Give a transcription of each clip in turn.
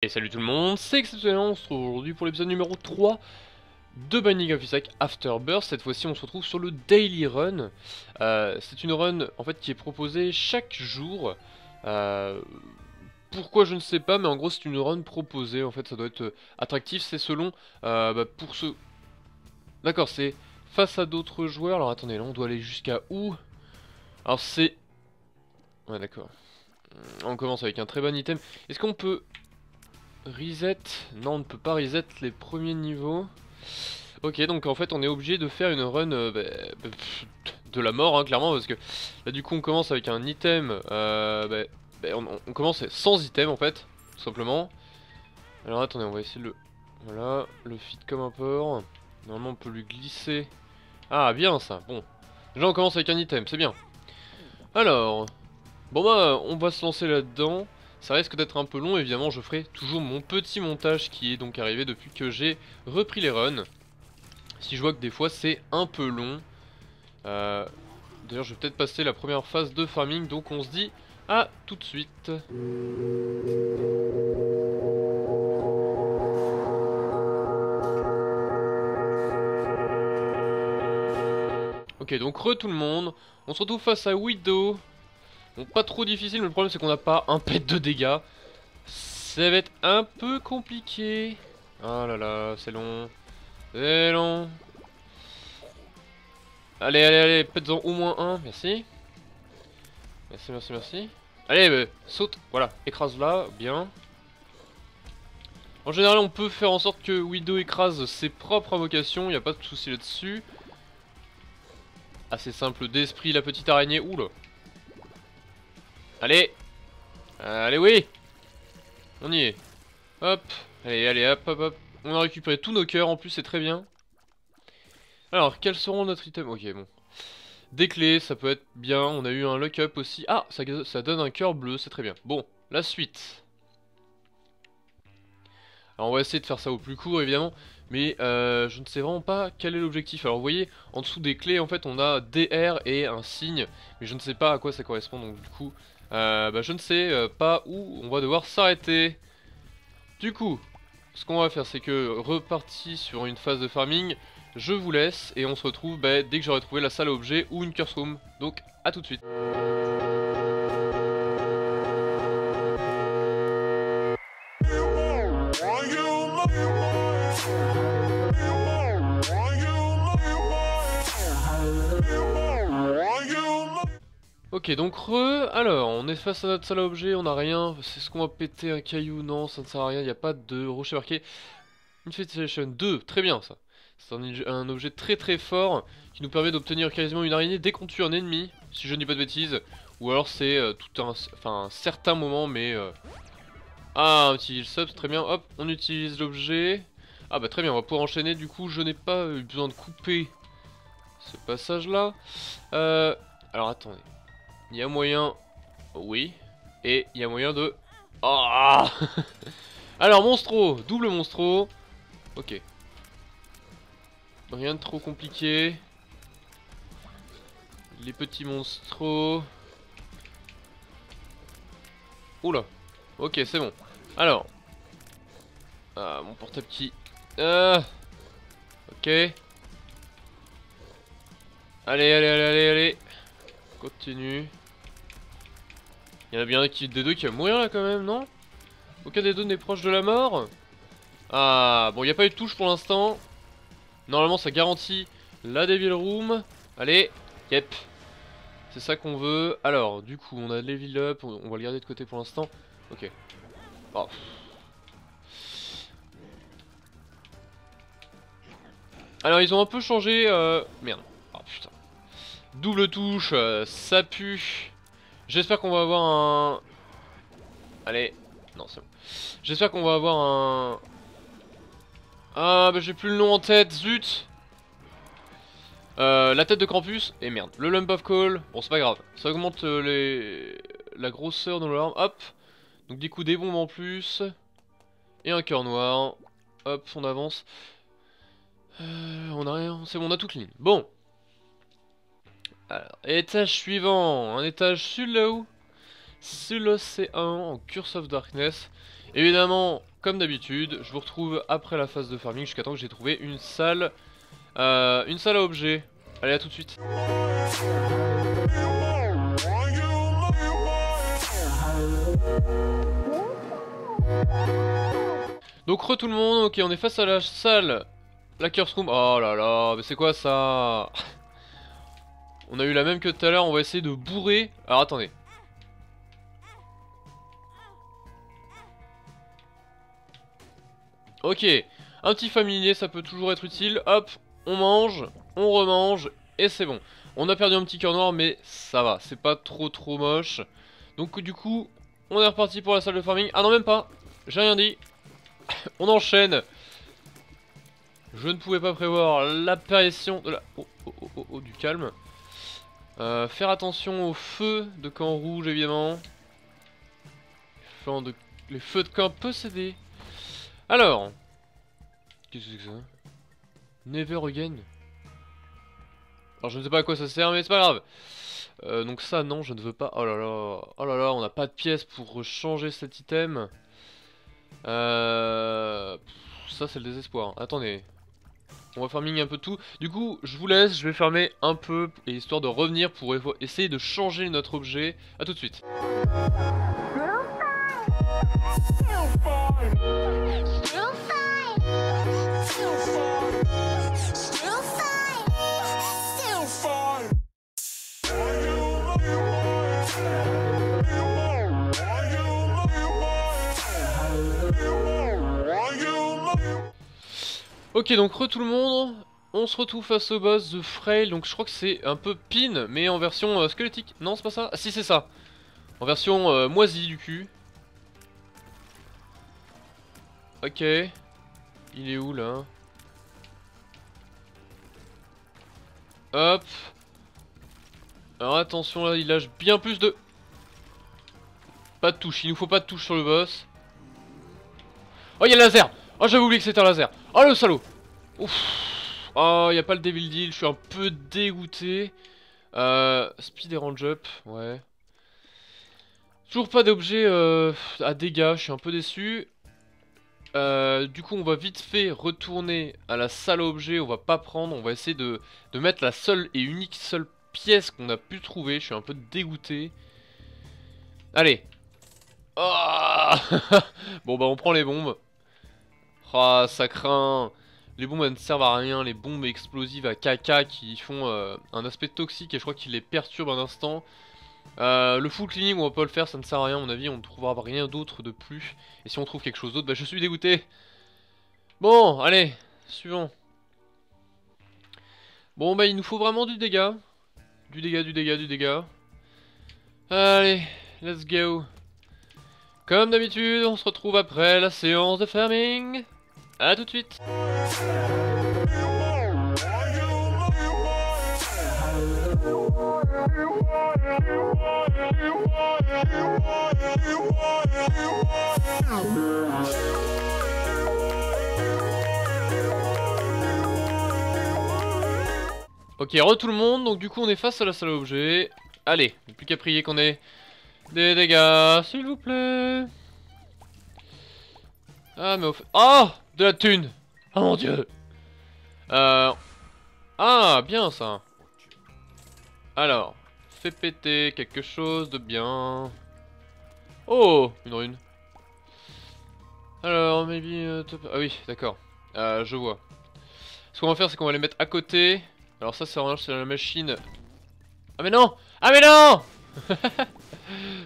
Et salut tout le monde, c'est Exceptionnel, on se retrouve aujourd'hui pour l'épisode numéro 3 de Binding of Isaac Afterbirth. Cette fois-ci on se retrouve sur le Daily Run. Euh, c'est une run en fait qui est proposée chaque jour. Euh, pourquoi je ne sais pas, mais en gros c'est une run proposée, en fait ça doit être euh, attractif, c'est selon bah, pour ce... D'accord, c'est face à d'autres joueurs, alors attendez là on doit aller jusqu'à où? Alors c'est... Ouais d'accord. On commence avec un très bon item. Est-ce qu'on peut Reset. Non, on ne peut pas reset les premiers niveaux. Ok, donc en fait on est obligé de faire une run euh, bah, bah, de la mort, hein, clairement, parce que là du coup on commence avec un item, euh, bah, on, commence sans item en fait, tout simplement. Alors attendez, on va essayer de le... Voilà, le fit comme un port. Normalement on peut lui glisser. Ah, bien ça, bon. Déjà on commence avec un item, c'est bien. Alors, bon bah on va se lancer là-dedans. Ça risque d'être un peu long, évidemment je ferai toujours mon petit montage qui est donc arrivé depuis que j'ai repris les runs. Si je vois que des fois c'est un peu long. Euh, d'ailleurs je vais peut-être passer la première phase de farming, donc on se dit à tout de suite. Ok donc re tout le monde, on se retrouve face à Widow Bon, pas trop difficile, mais le problème c'est qu'on n'a pas un pet de dégâts. Ça va être un peu compliqué. Oh là là, c'est long. C'est long. Allez, allez, allez, pète-en au moins un, merci. Merci, merci, merci. Allez, bah, saute, voilà, écrase là, bien. En général, on peut faire en sorte que Widow écrase ses propres invocations, il n'y a pas de souci là-dessus. Assez simple d'esprit, la petite araignée. Oula, Allez Allez, oui On y est. Hop Allez, allez, hop, hop, hop. On a récupéré tous nos cœurs, en plus, c'est très bien. Alors, quels seront notre item? Ok, bon. Des clés, ça peut être bien. On a eu un lock-up aussi. Ah, ça, ça donne un cœur bleu, c'est très bien. Bon, la suite. Alors, on va essayer de faire ça au plus court, évidemment. Mais euh, je ne sais vraiment pas quel est l'objectif. Alors, vous voyez, en dessous des clés, en fait, on a DR et un signe. Mais je ne sais pas à quoi ça correspond, donc du coup... Euh, bah, je ne sais euh, pas où on va devoir s'arrêter. Du coup, ce qu'on va faire, c'est que reparti sur une phase de farming, je vous laisse et on se retrouve bah, dès que j'aurai trouvé la salle à objet ou une curse room. Donc, à tout de suite. Ok, donc re, alors, on est face à notre salle objet, on a rien, c'est ce qu'on va péter un caillou, non, ça ne sert à rien, il n'y a pas de rocher marqué. Infestation 2, très bien ça. C'est un, objet très très fort qui nous permet d'obtenir quasiment une araignée dès qu'on tue un ennemi, si je ne dis pas de bêtises. Ou alors c'est euh, tout un, enfin, un certain moment, mais... Euh... Ah, on utilise sub, très bien, hop, on utilise l'objet. Ah bah très bien, on va pouvoir enchaîner, du coup je n'ai pas eu besoin de couper ce passage là. Euh... Alors attendez. Il y a moyen... Oui. Et il y a moyen de... Ah Alors, monstro Double monstro. Ok. Rien de trop compliqué. Les petits monstros. Oula. Ok, c'est bon. Alors. Ah, mon portable qui... Ah Ok. Allez, allez, allez, allez, allez. Continue. Il y en a bien un qui, des deux qui va mourir là quand même, non? Aucun des deux n'est proche de la mort? Ah, bon, il n'y a pas eu de touche pour l'instant. Normalement, ça garantit la Devil Room. Allez, yep. C'est ça qu'on veut. Alors, du coup, on a Level Up, on va le garder de côté pour l'instant. Ok. Oh. Alors, ils ont un peu changé... Euh... Merde. Double touche, euh, ça pue. J'espère qu'on va avoir un... Allez. Non, c'est bon. J'espère qu'on va avoir un... Ah, bah j'ai plus le nom en tête, zut euh, La tête de Krampus, et merde. Le Lump of Coal, bon c'est pas grave. Ça augmente euh, les... la grosseur de l'arme, hop. Donc du coup des bombes en plus. Et un cœur noir. Hop, on avance. On a rien, c'est bon, on a tout clean. Bon, alors, étage suivant, un étage sur l'eau, sur l'océan, en Curse of Darkness. Évidemment, comme d'habitude, je vous retrouve après la phase de farming jusqu'à temps que j'ai trouvé une salle, euh, une salle à objets. Allez, à tout de suite. Donc re tout le monde, ok on est face à la salle La curse room, oh là là, mais c'est quoi ça? On a eu la même que tout à l'heure, on va essayer de bourrer. Alors attendez. Ok, un petit familier ça peut toujours être utile, hop, on mange, on remange et c'est bon. On a perdu un petit cœur noir mais ça va, c'est pas trop trop moche. Donc du coup, on est reparti pour la salle de farming, ah non même pas, j'ai rien dit. On enchaîne. Je ne pouvais pas prévoir l'apparition de la... Oh, oh, oh, oh, oh du calme. Euh, faire attention aux feux de camp rouge, évidemment. De... Les feux de camp possédés. Alors. Qu'est-ce que c'est que ça? Never again. Alors je ne sais pas à quoi ça sert, mais c'est pas grave. Euh, donc ça, non, je ne veux pas. Oh là là. Oh là là, on n'a pas de pièces pour changer cet item. Euh... Ça c'est le désespoir. Attendez. On va farming un peu tout. Du coup, je vous laisse, je vais fermer un peu, histoire de revenir pour essayer de changer notre objet. A tout de suite. Ok donc re tout le monde, on se retrouve face au boss The Frail, donc je crois que c'est un peu pin, mais en version euh, squelettique. Non c'est pas ça Ah si c'est ça En version euh, moisie du cul. Ok. Il est où là? Hop. Alors attention là, il lâche bien plus de... Pas de touche, il nous faut pas de touche sur le boss. Oh il y a le laser Oh j'avais oublié que c'était un laser Oh le salaud. Ouf. Oh y a pas le Devil Deal, je suis un peu dégoûté. Euh, Speed et range up, ouais. Toujours pas d'objet euh, à dégâts, je suis un peu déçu. Euh, du coup on va vite fait retourner à la salle objet, on va pas prendre, on va essayer de, de mettre la seule et unique seule pièce qu'on a pu trouver, je suis un peu dégoûté. Allez. Oh Bon bah on prend les bombes. Ah, ça craint. Les bombes elles ne servent à rien, les bombes explosives à caca qui font euh, un aspect toxique et je crois qu'ils les perturbent un instant. Euh, le full cleaning on va pas le faire, ça ne sert à rien à mon avis, on ne trouvera rien d'autre de plus. Et si on trouve quelque chose d'autre, bah je suis dégoûté. Bon, allez, suivant. Bon bah il nous faut vraiment du dégât. Du dégât, du dégât, du dégât. Allez, let's go. Comme d'habitude, on se retrouve après la séance de farming. A tout de suite Ok, re tout le monde, donc du coup on est face à la salle objet. Allez, plus qu'à prier qu'on ait des dégâts, s'il vous plaît. Ah, mais au fait... Oh De la thune Oh mon dieu Euh... Ah, bien ça Alors, fais péter quelque chose de bien. Oh Une rune. Alors, maybe... Euh, ah oui, d'accord. Euh, je vois. Ce qu'on va faire, c'est qu'on va les mettre à côté. Alors ça, c'est c'est la machine... Ah mais non Ah mais non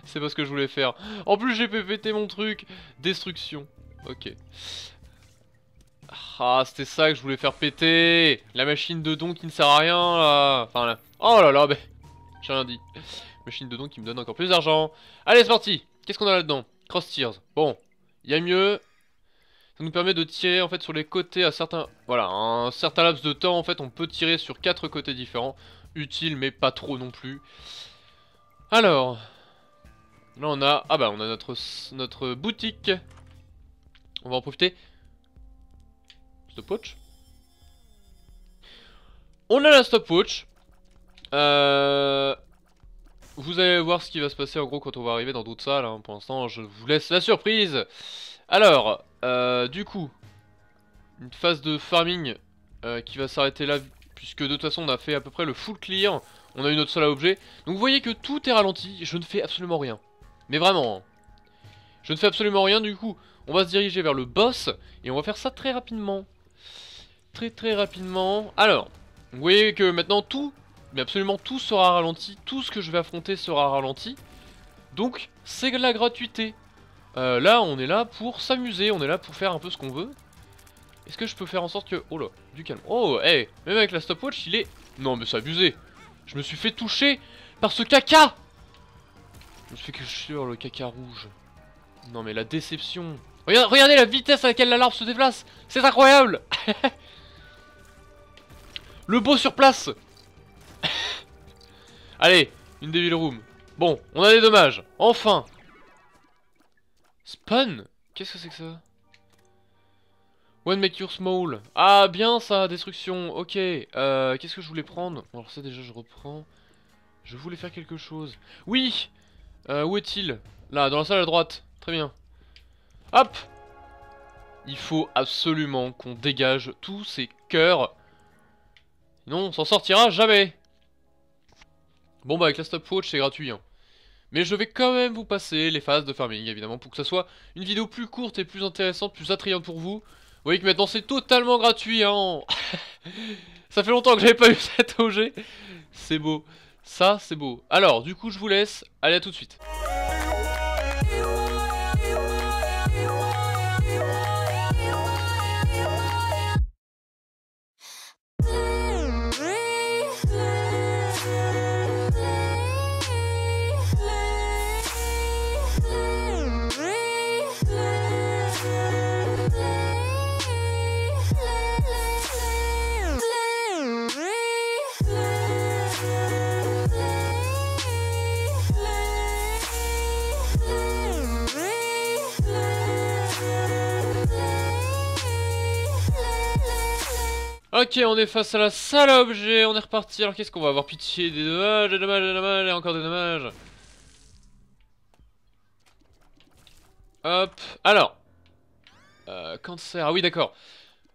C'est pas ce que je voulais faire. En plus, j'ai pété mon truc. Destruction. Ok. Ah, c'était ça que je voulais faire péter La machine de don qui ne sert à rien, là Enfin, là... Oh là là, mais... J'ai rien dit. Machine de don qui me donne encore plus d'argent. Allez, c'est parti Qu'est-ce qu'on a là-dedans? Cross tears. Bon, il y a mieux. Ça nous permet de tirer, en fait, sur les côtés à certains... Voilà, un certain laps de temps, en fait, on peut tirer sur quatre côtés différents. Utile, mais pas trop non plus. Alors... Là, on a... Ah bah, on a notre, notre boutique on va en profiter. Stopwatch. On a la stopwatch. Euh... Vous allez voir ce qui va se passer en gros quand on va arriver dans d'autres salles. Hein. Pour l'instant, je vous laisse la surprise. Alors, euh, du coup, une phase de farming euh, qui va s'arrêter là, puisque de toute façon on a fait à peu près le full clear. On a eu notre sol à objet. Donc vous voyez que tout est ralenti, je ne fais absolument rien. Mais vraiment, hein. je ne fais absolument rien, du coup, on va se diriger vers le boss, et on va faire ça très rapidement. Très très rapidement. Alors, vous voyez que maintenant tout, mais absolument tout sera ralenti, tout ce que je vais affronter sera ralenti. Donc, c'est de la gratuité. Euh, là, on est là pour s'amuser, on est là pour faire un peu ce qu'on veut. Est-ce que je peux faire en sorte que... Oh là, du calme. Oh, hey, même avec la stopwatch, il est... Non, mais c'est abusé. Je me suis fait toucher par ce caca Je me suis fait que sur le caca rouge. Non, mais la déception. Regardez, la vitesse à laquelle la larve se déplace. C'est incroyable Le beau sur place Allez, une Devil Room. Bon, on a des dommages. Enfin Spawn? Qu'est-ce que c'est que ça? One make your small. Ah, bien ça, destruction. Ok. Euh, Qu'est-ce que je voulais prendre? Alors ça déjà, je reprends. Je voulais faire quelque chose. Oui euh, Où est-il? Là, dans la salle à droite. Très bien. Hop Il faut absolument qu'on dégage tous ces cœurs. Non, on s'en sortira jamais. Bon bah avec la stopwatch c'est gratuit. Hein. Mais je vais quand même vous passer les phases de farming évidemment pour que ça soit une vidéo plus courte et plus intéressante, plus attrayante pour vous. Vous voyez que maintenant c'est totalement gratuit hein Ça fait longtemps que j'avais pas eu cette OG C'est beau Ça c'est beau Alors du coup je vous laisse Allez à tout de suite Ok, on est face à la salle à objets, on est reparti. Alors qu'est-ce qu'on va avoir pitié Des dommages, des dommages, des dommages, et encore des dommages. Hop, alors. Euh, cancer, ah oui d'accord.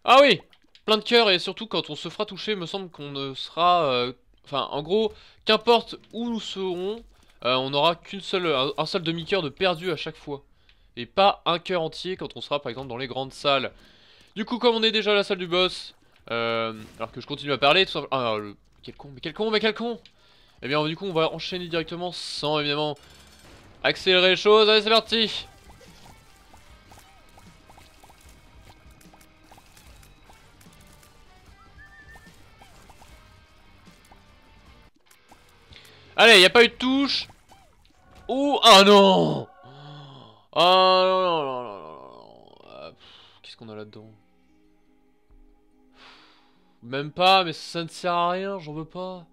Ah oui Plein de cœurs et surtout quand on se fera toucher, me semble qu'on ne sera... Euh, enfin, en gros, qu'importe où nous serons, euh, on n'aura qu'une seule, un, seul demi-cœur de perdu à chaque fois. Et pas un cœur entier quand on sera par exemple dans les grandes salles. Du coup, comme on est déjà à la salle du boss, euh, alors que je continue à parler, tout simplement... Ah, le... quel con, mais quel con, mais quel con! Eh bien, du coup, on va enchaîner directement sans, évidemment, accélérer les choses. Allez, c'est parti! Allez, y a pas eu de touche! Oh, ah non! Ah non, non, non, non, non, ah, Qu'est-ce qu'on a là-dedans? Même pas, mais ça ne sert à rien, j'en veux pas.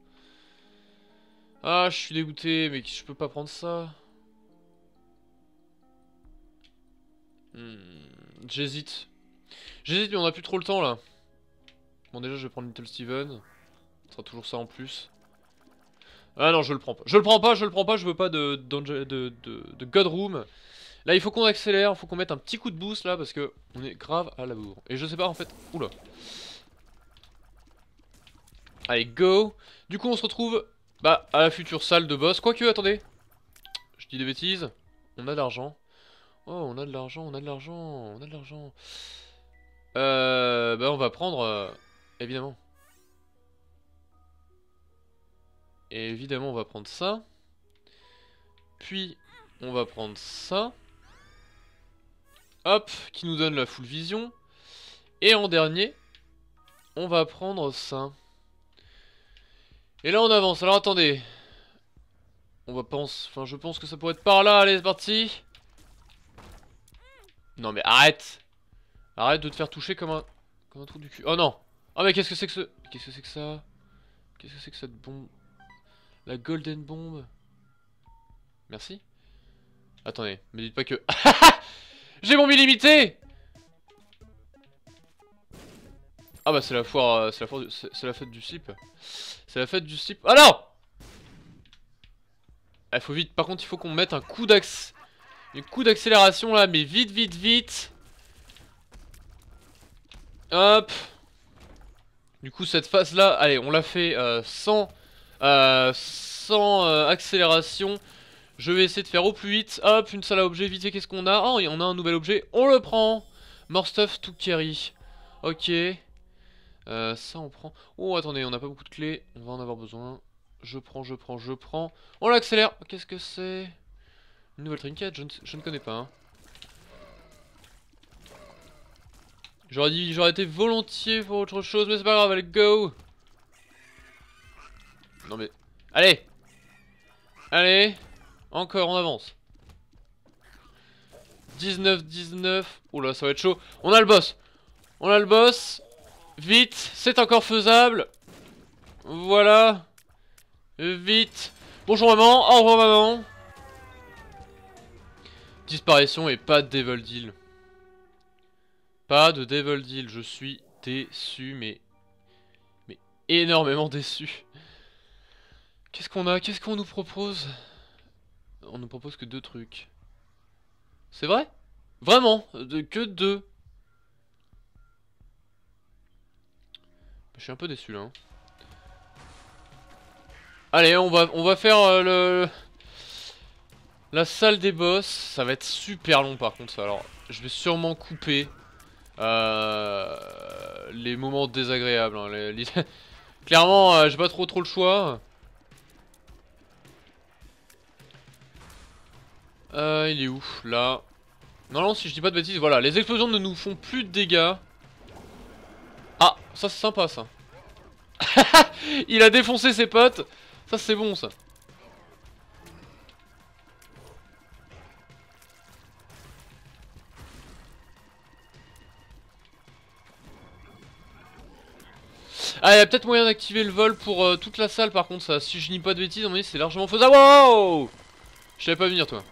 Ah, je suis dégoûté, mais je peux pas prendre ça. Hmm, j'hésite. J'hésite, mais on a plus trop le temps, là. Bon, déjà, je vais prendre Little Steven. Ce sera toujours ça en plus. Ah non, je le prends pas. Je le prends pas, je le prends pas, je veux pas de, de, de, God Room. Là, il faut qu'on accélère, faut qu'on mette un petit coup de boost, là, parce que on est grave à la bourre. Et je sais pas, en fait... Oula. Allez, go Du coup, on se retrouve bah, à la future salle de boss. Quoique, attendez. Je dis des bêtises. On a de l'argent. Oh, on a de l'argent, on a de l'argent, on a de l'argent. Euh, bah, on va prendre, euh, évidemment. Évidemment, on va prendre ça. Puis, on va prendre ça. Hop, qui nous donne la full vision. Et en dernier, on va prendre ça. Et là on avance, alors attendez. On va penser, enfin je pense que ça pourrait être par là, allez c'est parti. Non mais arrête. Arrête de te faire toucher comme un, comme un trou du cul. Oh non. Oh mais qu'est-ce que c'est que ce... Qu'est-ce que c'est que ça? Qu'est-ce que c'est que cette bombe? La golden bombe? Merci. Attendez, me dites pas que... J'ai mon illimité Ah bah c'est la foire, euh, c'est la fête du slip. C'est la fête du slip. Ah non Il faut vite, par contre il faut qu'on mette un coup d'axe. Un coup d'accélération là, mais vite, vite, vite. Hop. Du coup, cette phase-là, allez, on l'a fait euh, sans, euh, euh, accélération. Je vais essayer de faire au plus vite. Hop, une salle à objets, vite qu'est-ce qu'on a? Oh, on a un nouvel objet, on le prend More stuff to carry. Ok. Euh, ça, on prend... Oh, attendez, on n'a pas beaucoup de clés. On va en avoir besoin. Je prends, je prends, je prends. On l'accélère Qu'est-ce que c'est? Une nouvelle trinket? Je ne, je connais pas. Hein. J'aurais dit, j'aurais été volontiers pour autre chose, mais c'est pas grave, allez, go Non mais... Allez Allez Encore, on avance. 19, 19... Oula, ça va être chaud. On a le boss On a le boss Vite C'est encore faisable. Voilà. Vite. Bonjour maman. Au revoir maman. Disparition et pas de Devil Deal. Pas de Devil Deal, je suis déçu, mais... Mais énormément déçu. Qu'est-ce qu'on a? Qu'est-ce qu'on nous propose? On nous propose que deux trucs. C'est vrai? Vraiment? Que deux Je suis un peu déçu là. Hein. Allez, on va, on va faire euh, le... La salle des boss. Ça va être super long par contre Alors, je vais sûrement couper euh, les moments désagréables. Hein, Clairement, euh, j'ai pas trop trop le choix. Euh, il est où? Là. Non, non, si je dis pas de bêtises, voilà. Les explosions ne nous font plus de dégâts. Ah, ça c'est sympa ça. il a défoncé ses potes. Ça c'est bon ça. Ah, il y a peut-être moyen d'activer le vol pour euh, toute la salle par contre, ça. Si je dis pas de bêtises, on c'est largement faisable. Wow Je savais pas venir, toi.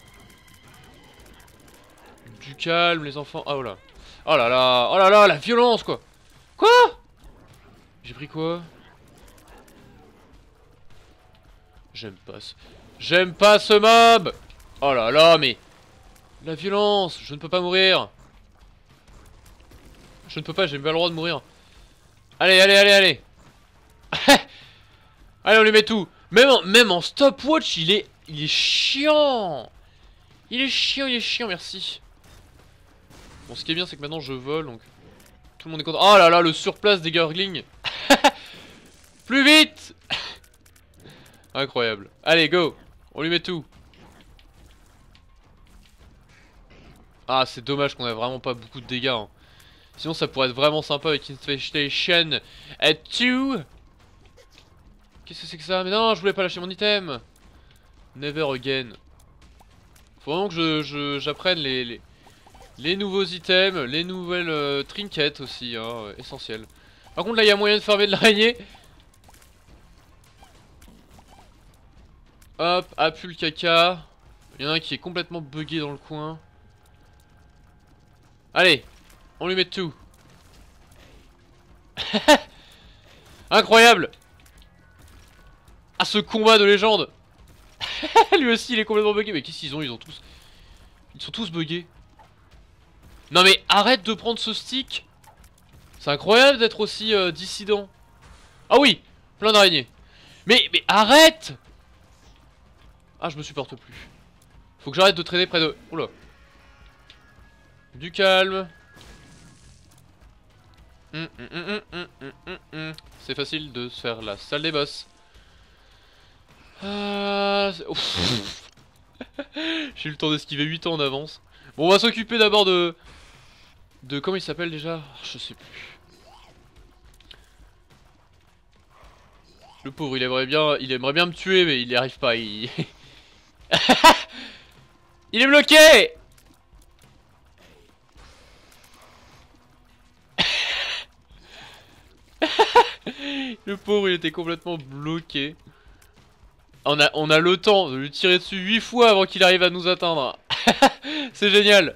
Du calme, les enfants. Ah, oh là. Oh là là, oh là là, la violence, quoi. Quoi? J'ai pris quoi? J'aime pas ce... J'aime pas ce mob Oh là là, mais... La violence, je ne peux pas mourir. Je ne peux pas, j'ai pas le droit de mourir. Allez, allez, allez, allez Allez, on lui met tout Même en, même en stopwatch, il est, il est chiant Il est chiant, il est chiant, merci. Bon, ce qui est bien, c'est que maintenant je vole, donc... Tout le monde est content. Oh là là, le surplace des gurglings Plus vite Incroyable. Allez, go On lui met tout. Ah, c'est dommage qu'on ait vraiment pas beaucoup de dégâts. Hein. Sinon ça pourrait être vraiment sympa avec Infestation at 2 Qu'est-ce que c'est que ça? Mais non, je voulais pas lâcher mon item Never again. Faut vraiment que j'apprenne les, les, nouveaux items, les nouvelles euh, trinkets aussi, hein, essentiel. Par contre là il y a moyen de farmer de l'araignée. Hop, appuie le caca. Il y en a un qui est complètement bugué dans le coin. Allez, on lui met tout. Incroyable Ah ce combat de légende Lui aussi il est complètement bugué Mais qu'est-ce qu'ils ont Ils ont tous... Ils sont tous buggés. Non mais arrête de prendre ce stick C'est incroyable d'être aussi euh, dissident. Ah oui Plein d'araignées. Mais, mais arrête Ah je me supporte plus. Faut que j'arrête de traîner près de... Oula. Du calme. Hum, hum, hum, C'est facile de se faire la salle des boss. Ah, J'ai eu le temps d'esquiver 8 ans en avance. Bon, on va s'occuper d'abord de... De... Comment il s'appelle déjà? Je sais plus. Le pauvre, il aimerait bien, il aimerait bien me tuer, mais il n'y arrive pas. Il... est bloqué le pauvre, il était complètement bloqué. On a, le temps de lui tirer dessus 8 fois avant qu'il arrive à nous atteindre. C'est génial.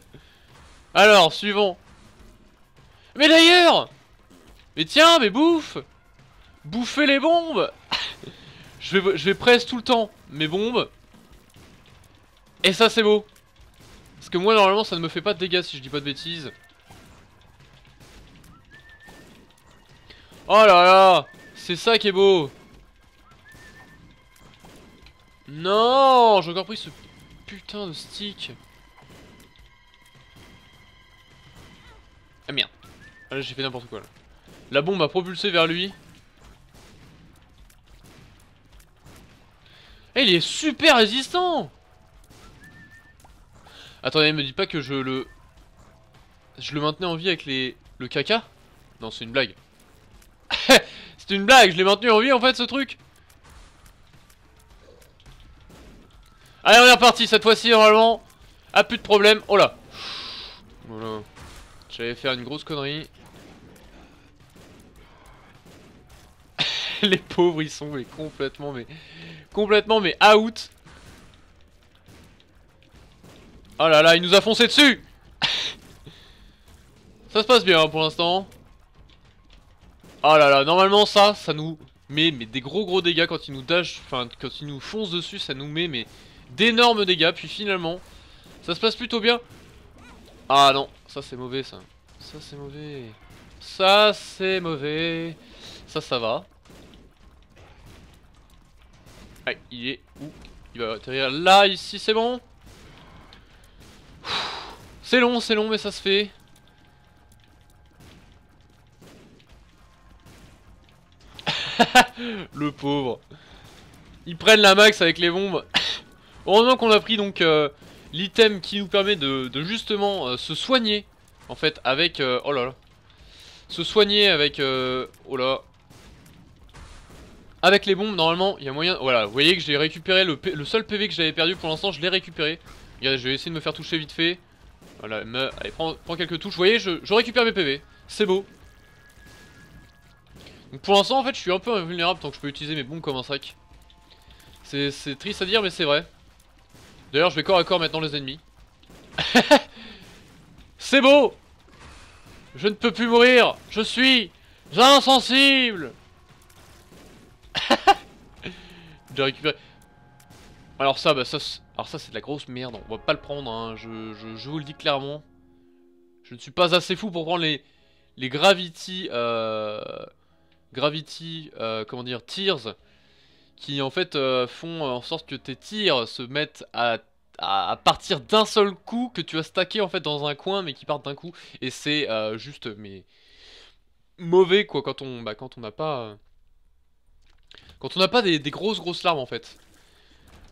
Alors, suivant. Mais d'ailleurs Mais tiens, mais bouffe Bouffez les bombes je, vais, je vais presse tout le temps mes bombes. Et ça, c'est beau. Parce que moi, normalement, ça ne me fait pas de dégâts si je dis pas de bêtises. Oh là là C'est ça qui est beau Non J'ai encore pris ce putain de stick. Ah merde. Ah là j'ai fait n'importe quoi là. La bombe a propulsé vers lui. Eh il est super résistant Attendez, me dis pas que je le... Je le maintenais en vie avec les... Le caca? Non, c'est une blague. c'est une blague, je l'ai maintenu en vie en fait ce truc Allez, on est reparti cette fois-ci normalement. Ah, plus de problème. Oh là. Voilà. J'allais faire une grosse connerie. Les pauvres, ils sont mais complètement mais complètement mais out. Oh là là, il nous a foncé dessus Ça se passe bien hein, pour l'instant. Oh là là, normalement ça, ça nous met mais des gros gros dégâts quand il nous dash, enfin quand il nous fonce dessus, ça nous met mais d'énormes dégâts. Puis finalement, ça se passe plutôt bien. Ah non, ça c'est mauvais ça. Ça c'est mauvais. Ça c'est mauvais. Ça, ça va. Ah, il est où Il va atterrir là, ici, c'est bon c'est long, c'est long, mais ça se fait. le pauvre. Ils prennent la max avec les bombes. Heureusement qu'on a pris donc euh, l'item qui nous permet de, justement euh, se soigner. En fait, avec... Euh, oh là là. Se soigner avec... oh là. Avec les bombes, normalement, il y a moyen... Voilà, vous voyez que j'ai récupéré le, le seul PV que j'avais perdu pour l'instant, je l'ai récupéré. Regardez, je vais essayer de me faire toucher vite fait. Voilà, me... allez, prends, quelques touches. Vous voyez, je, je récupère mes PV. C'est beau. Donc pour l'instant, en fait, je suis un peu invulnérable tant que je peux utiliser mes bombes comme un sac. C'est triste à dire, mais c'est vrai. D'ailleurs, je vais corps à corps maintenant les ennemis. c'est beau Je ne peux plus mourir Je suis insensible J'ai récupéré... Alors ça, bah ça, alors ça c'est de la grosse merde, on va pas le prendre, hein. je, vous le dis clairement. Je ne suis pas assez fou pour prendre les, les Gravity, euh, Gravity, euh, comment dire, Tears, qui en fait euh, font en sorte que tes tirs se mettent à, à, partir d'un seul coup, que tu as stacké en fait dans un coin, mais qui partent d'un coup, et c'est juste, mais, mauvais quoi, quand on bah, quand on n'a pas... Quand on n'a pas des, des grosses grosses larmes en fait.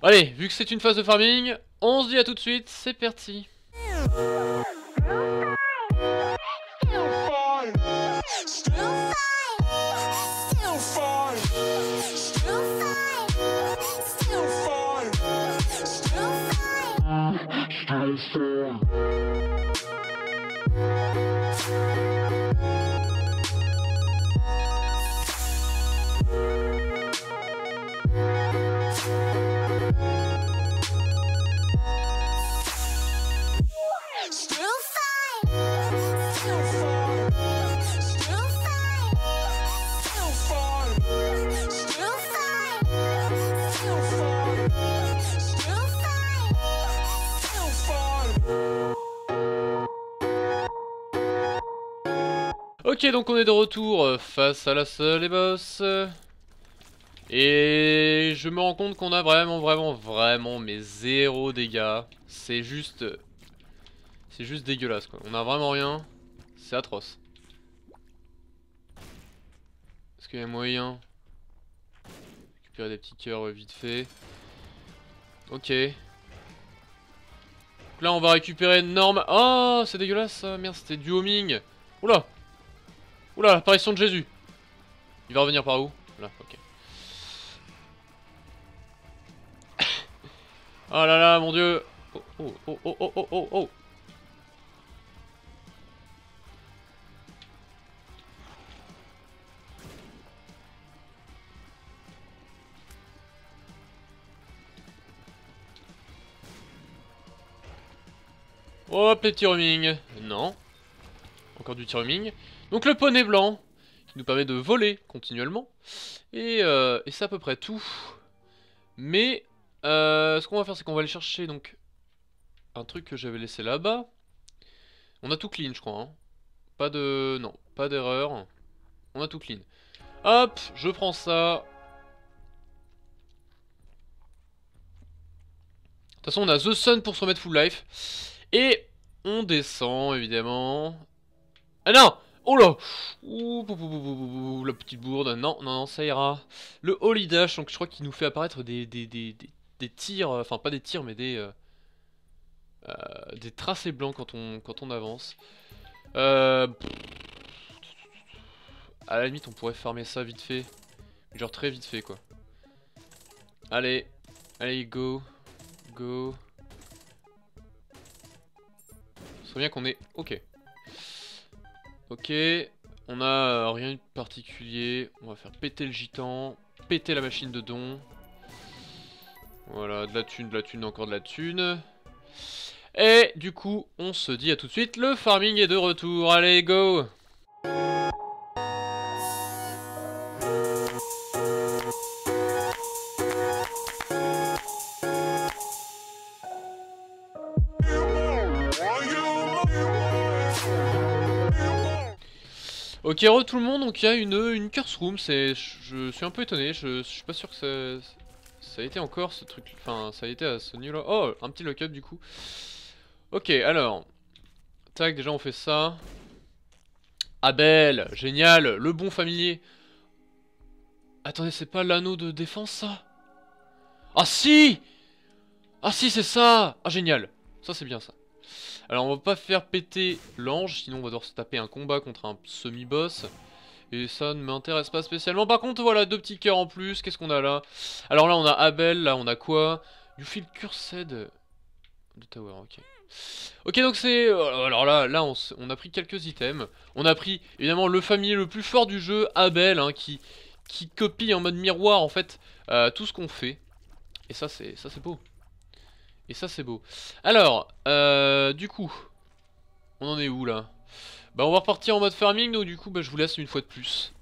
Allez, vu que c'est une phase de farming, on se dit à tout de suite, c'est parti Ok, donc on est de retour euh, face à la seule et boss. Et je me rends compte qu'on a vraiment, vraiment, vraiment, mais zéro dégâts. C'est juste... C'est juste dégueulasse, quoi. On a vraiment rien. C'est atroce. Est-ce qu'il y a moyen Récupérer des petits cœurs euh, vite fait. Ok. Donc là, on va récupérer norme... Oh, c'est dégueulasse, Merde, c'était du homing. Oula Oula, l'apparition de Jésus. Il va revenir par où? Là, ok. oh là là, mon dieu. Oh, oh, oh, oh, oh, oh, oh, oh. Hop, les petits. Non. Encore du roaming. Donc le poney blanc, qui nous permet de voler continuellement. Et, euh, c'est à peu près tout. Mais euh, ce qu'on va faire, c'est qu'on va aller chercher donc un truc que j'avais laissé là-bas. On a tout clean, je crois. Hein. Pas de... Non, pas d'erreur. On a tout clean. Hop, je prends ça. De toute façon, on a The Sun pour se remettre full life. Et on descend, évidemment. Ah non Oh là Ouh, la petite bourde. Non, non, non, ça ira. Le Holy Dash, donc je crois qu'il nous fait apparaître des, des, des, des, tirs, euh, enfin pas des tirs, mais des... Euh, euh, des tracés blancs quand on, quand on avance. Euh, à la limite, on pourrait farmer ça vite fait. Genre très vite fait, quoi. Allez. Allez, go. Go. C'est bien qu'on est... Ok. Ok. On a euh, rien de particulier. On va faire péter le gitan. Péter la machine de don. Voilà, de la thune, de la thune, encore de la thune. Et du coup, on se dit à tout de suite, le farming est de retour. Allez, go Ok, re tout le monde, donc il y a une, une curse room, c'est, je suis un peu étonné, je, suis pas sûr que ça, ça a été encore ce truc, enfin ça a été à ce niveau là. Oh, un petit lock-up du coup. Ok, alors, tac, déjà on fait ça. Abel, génial, le bon familier. Attendez, c'est pas l'anneau de défense ça? Ah si Ah si, c'est ça Ah génial, ça c'est bien ça. Alors on va pas faire péter l'ange, sinon on va devoir se taper un combat contre un semi-boss. Et ça ne m'intéresse pas spécialement. Par contre, voilà, deux petits cœurs en plus. Qu'est-ce qu'on a là? Alors là, on a Abel. Là, on a quoi? You feel cursed. De Tower, ok. Ok, donc c'est... Euh, alors là, là on, a pris quelques items. On a pris, évidemment, le familier le plus fort du jeu, Abel, hein, qui, qui copie en mode miroir, en fait, euh, tout ce qu'on fait. Et ça, c'est ça c'est beau. Et ça, c'est beau. Alors, euh, du coup, on en est où, là? Bah, on va repartir en mode farming, donc du coup, bah, je vous laisse une fois de plus.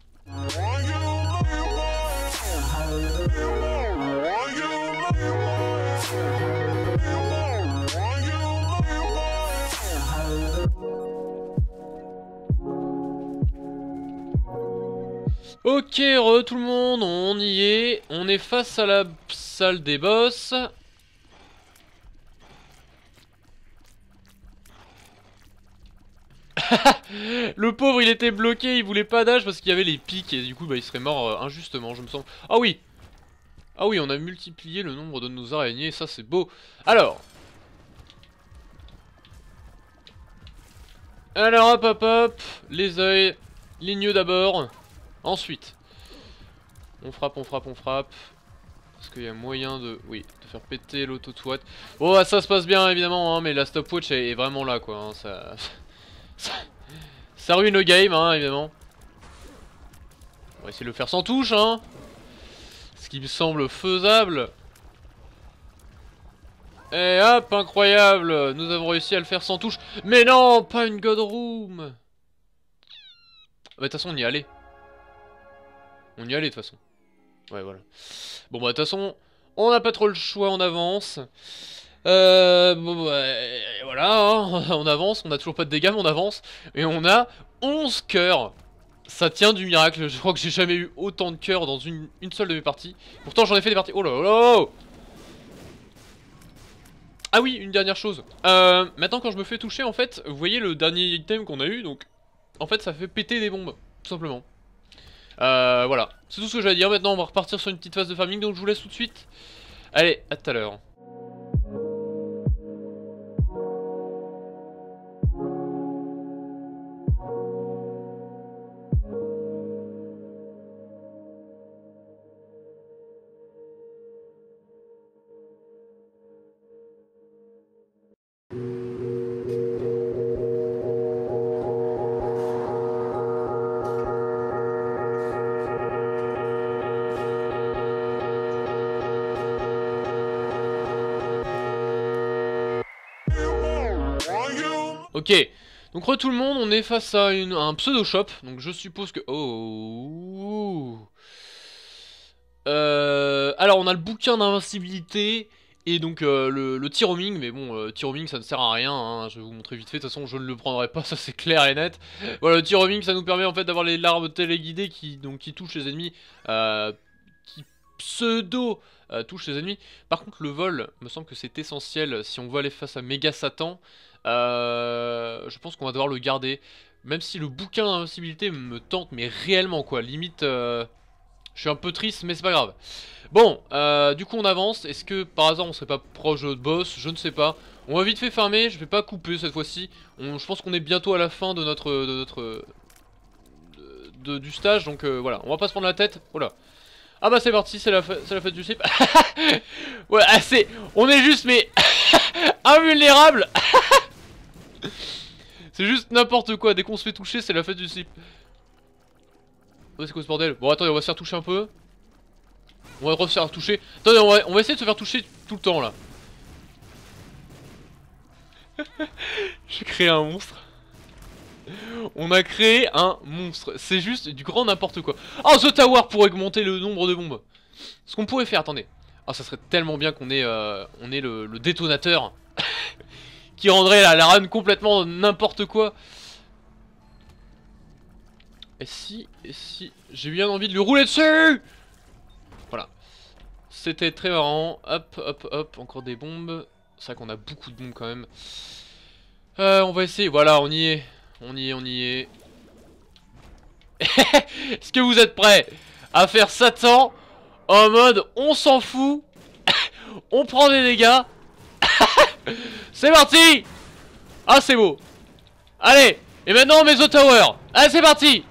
Ok, re tout le monde, on y est. On est face à la salle des boss. le pauvre il était bloqué, il voulait pas d'âge parce qu'il y avait les pics et du coup bah, il serait mort euh, injustement je me sens. Ah oui Ah oui on a multiplié le nombre de nos araignées, ça c'est beau. Alors Alors hop hop hop, les oeils, ligne d'abord, ensuite on frappe, on frappe, on frappe. Est-ce qu'il y a moyen de... Oui, de faire péter l'auto-twat. Oh, ça se passe bien, évidemment, hein, mais la stopwatch est vraiment là, quoi. Hein, ça... Ça ruine le game, hein, évidemment. On va essayer de le faire sans touche, hein. Ce qui me semble faisable. Et hop, incroyable Nous avons réussi à le faire sans touche. Mais non, pas une God Room bah, De toute façon, on y allait. On y allait, de toute façon. Ouais, voilà. Bon, bah, de toute façon, on n'a pas trop le choix, on avance. Euh, bon, bah, voilà, hein, on avance, on a toujours pas de dégâts, mais on avance. Et on a 11 cœurs. Ça tient du miracle, je crois que j'ai jamais eu autant de cœurs dans une, une seule de mes parties. Pourtant j'en ai fait des parties... Oh là là Ah oui, une dernière chose. Euh, maintenant quand je me fais toucher, en fait, vous voyez le dernier item qu'on a eu, donc... En fait, ça fait péter des bombes, tout simplement. Euh, voilà. C'est tout ce que à dire. Maintenant, on va repartir sur une petite phase de farming, donc je vous laisse tout de suite. Allez, à tout à l'heure. Ok, donc re tout le monde, on est face à, un pseudo shop, donc je suppose que... Oh euh, Alors on a le bouquin d'invincibilité Et donc euh, le, le tiroming, mais bon, euh, tiroming ça ne sert à rien, hein, je vais vous montrer vite fait, de toute façon je ne le prendrai pas, ça c'est clair et net. Voilà, le tiroming ça nous permet en fait d'avoir les larmes téléguidées qui, donc, qui touchent les ennemis, euh, pseudo euh, touchent les ennemis. Par contre le vol, me semble que c'est essentiel si on veut aller face à Méga Satan, euh, je pense qu'on va devoir le garder. Même si le bouquin d'invincibilité me tente, mais réellement quoi, limite... euh, je suis un peu triste, mais c'est pas grave. Bon, du coup on avance. Est-ce que par hasard on serait pas proche de boss? Je ne sais pas. On va vite fait farmer, je vais pas couper cette fois-ci. Je pense qu'on est bientôt à la fin de notre... De notre de- du stage, donc voilà. On va pas se prendre la tête. Voilà. Ah bah c'est parti, c'est la, fête du slip. ouais, c'est... On est juste, mais... invulnérable C'est juste n'importe quoi. Dès qu'on se fait toucher, c'est la fête du slip. C'est quoi ce bordel? Bon, attendez, on va se faire toucher un peu. On va se faire toucher. Attendez, on va, on va essayer de se faire toucher tout le temps là. J'ai créé un monstre. On a créé un monstre. C'est juste du grand n'importe quoi. Oh, The Tower pour augmenter le nombre de bombes. Ce qu'on pourrait faire, attendez. Ah, ça serait tellement bien qu'on ait, euh, on ait le, le détonateur. qui rendrait la, la run complètement n'importe quoi. Et si, et si, j'ai bien envie de lui rouler dessus Voilà. C'était très marrant. Hop, hop, hop, encore des bombes. C'est vrai qu'on a beaucoup de bombes quand même. Euh, on va essayer, voilà, on y est. On y est, on y est. Est-ce que vous êtes prêts à faire Satan en mode on s'en fout On prend des dégâts? C'est parti! Ah c'est beau. Allez Et maintenant The Tower Allez c'est parti!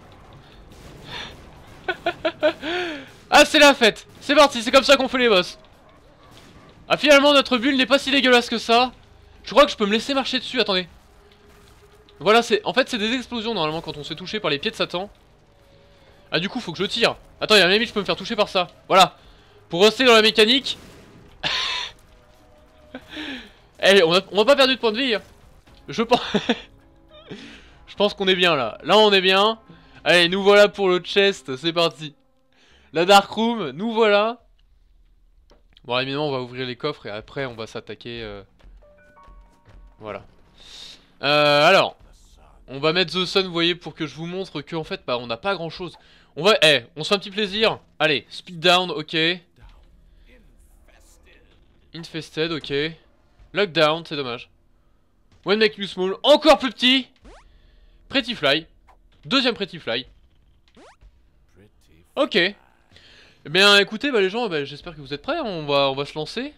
Ah c'est la fête. C'est parti, c'est comme ça qu'on fait les boss. Ah finalement notre bulle n'est pas si dégueulasse que ça. Je crois que je peux me laisser marcher dessus, attendez Voilà, c'est en fait c'est des explosions normalement quand on se fait toucher par les pieds de Satan Ah du coup faut que je tire Attends, il y a un ennemi, je peux me faire toucher par ça Voilà Pour rester dans la mécanique Eh, on on pas perdu de point de vie hein. Je pense Je pense qu'on est bien là Là on est bien Allez, nous voilà pour le chest, c'est parti. La dark room, nous voilà. Bon, évidemment, on va ouvrir les coffres et après, on va s'attaquer. euh, Voilà. Euh, alors, on va mettre The Sun, vous voyez, pour que je vous montre que en fait, bah, on n'a pas grand chose. On va, eh, on se fait un petit plaisir. Allez, speed down, ok. Infested, ok. Lockdown, c'est dommage. One make you small, encore plus petit. Pretty fly. Deuxième Pretty Fly. Ok. Eh bien, écoutez, bah, les gens, bah, j'espère que vous êtes prêts. On va, on va se lancer.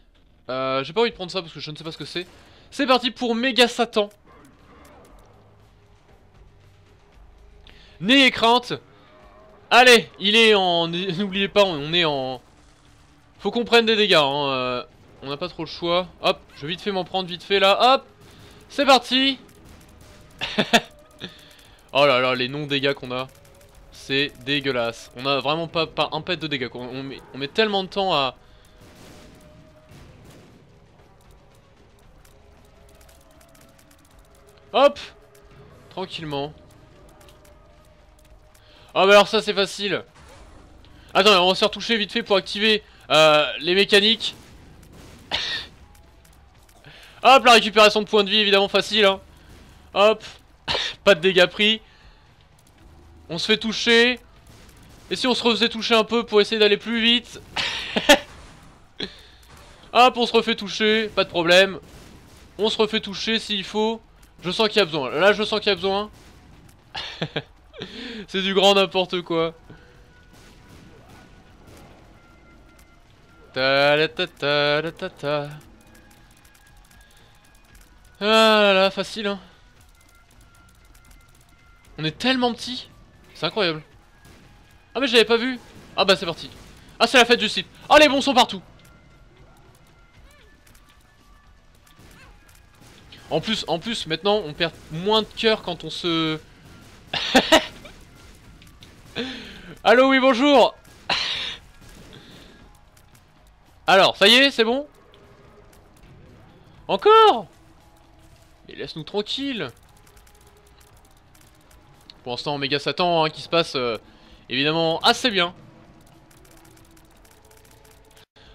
Euh, J'ai pas envie de prendre ça parce que je ne sais pas ce que c'est. C'est parti pour Méga Satan. N'ayez crainte. Allez, il est en... N'oubliez pas, on est en... Faut qu'on prenne des dégâts. Hein. euh, On n'a pas trop le choix. Hop, je vais vite fait m'en prendre vite fait là. Hop, c'est parti. Oh là là, les non-dégâts qu'on a. C'est dégueulasse. On a vraiment pas, pas un pet de dégâts. on met tellement de temps à... Hop Tranquillement. Ah bah alors ça c'est facile. Attends, on va se vite fait pour activer euh, les mécaniques. Hop, la récupération de points de vie évidemment facile. Hein. Hop. Pas de dégâts pris. On se fait toucher. Et si on se refaisait toucher un peu pour essayer d'aller plus vite? Hop, on se refait toucher, pas de problème. On se refait toucher s'il faut. Je sens qu'il y a besoin. Là, je sens qu'il y a besoin. C'est du grand n'importe quoi. Ta la ta ta la ta ta. Ah là là, facile hein. On est tellement petit. C'est incroyable. Ah mais je l'avais pas vu. Ah bah c'est parti. Ah c'est la fête du slip. Ah les bons sont partout. En plus, en plus, maintenant on perd moins de cœur quand on se... Allô, oui, bonjour. Alors, ça y est, c'est bon? Encore? Mais laisse-nous tranquille Pour l'instant, méga Satan hein, qui se passe euh, évidemment assez bien.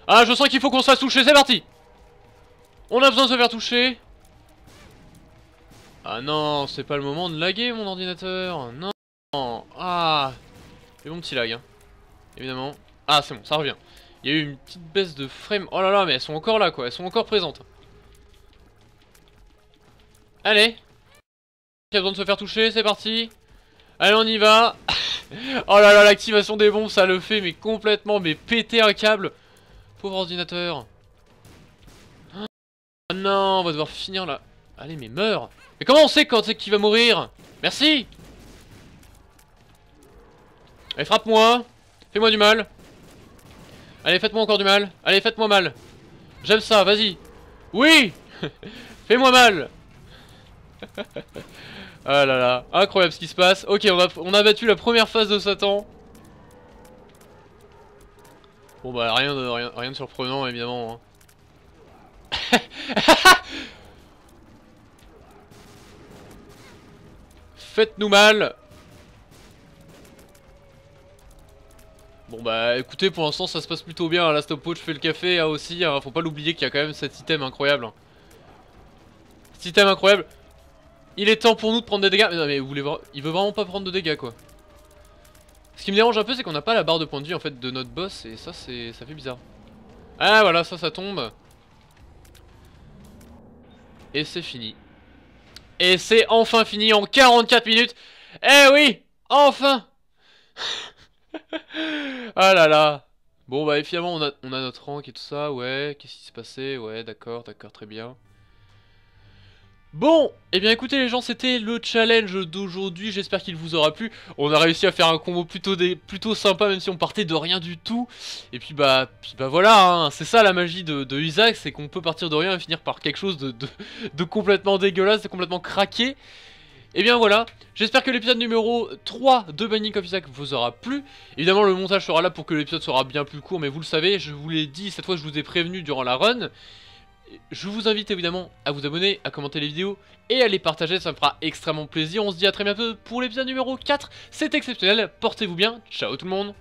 Ah, je sens qu'il faut qu'on se fasse toucher, c'est parti! On a besoin de se faire toucher. Ah non, c'est pas le moment de laguer mon ordinateur. Non. Ah C'est mon petit lag, hein. Évidemment. Ah, c'est bon, ça revient. Il y a eu une petite baisse de frame. Oh là là, mais elles sont encore là, quoi. Elles sont encore présentes. Allez Qui a besoin de se faire toucher, c'est parti Allez, on y va Oh là là, l'activation des bombes, ça le fait, mais complètement, mais péter un câble Pauvre ordinateur Oh non, on va devoir finir là. Allez, mais meurs Mais comment on sait quand c'est qu'il va mourir? Merci Allez, frappe-moi Fais-moi du mal Allez, faites-moi encore du mal Allez, faites-moi mal J'aime ça, vas-y Oui Fais-moi mal Ah là là, incroyable ce qui se passe. Ok, on a, on a battu la première phase de Satan. Bon bah rien de, rien, rien de surprenant évidemment. Hein. Faites-nous mal Bon bah écoutez pour l'instant ça se passe plutôt bien, la stop watch fait le café hein, aussi, hein. faut pas l'oublier qu'il y a quand même cet item incroyable. Hein. Cet item incroyable. Il est temps pour nous de prendre des dégâts. Mais non mais vous voulez voir... il veut vraiment pas prendre de dégâts quoi. Ce qui me dérange un peu c'est qu'on n'a pas la barre de point de vie en fait de notre boss et ça c'est ça fait bizarre. Ah voilà ça ça tombe. Et c'est fini. Et c'est enfin fini en 44 minutes. Eh oui Enfin Ah là là Bon bah on a, on a notre rank et tout ça, ouais, qu'est-ce qui s'est passé? Ouais, d'accord, d'accord, très bien. Bon, et eh bien écoutez les gens, c'était le challenge d'aujourd'hui, j'espère qu'il vous aura plu. On a réussi à faire un combo plutôt, des, sympa, même si on partait de rien du tout. Et puis bah, puis bah voilà, hein, c'est ça la magie de, de Isaac, c'est qu'on peut partir de rien et finir par quelque chose de, de, complètement dégueulasse, de complètement craqué. Et eh bien voilà, j'espère que l'épisode numéro 3 de Binding of Isaac vous aura plu. Évidemment le montage sera là pour que l'épisode sera bien plus court, mais vous le savez, je vous l'ai dit, cette fois je vous ai prévenu durant la run. Je vous invite évidemment à vous abonner, à commenter les vidéos et à les partager, ça me fera extrêmement plaisir. On se dit à très bientôt pour l'épisode numéro 4. C'est exceptionnel, portez-vous bien, ciao tout le monde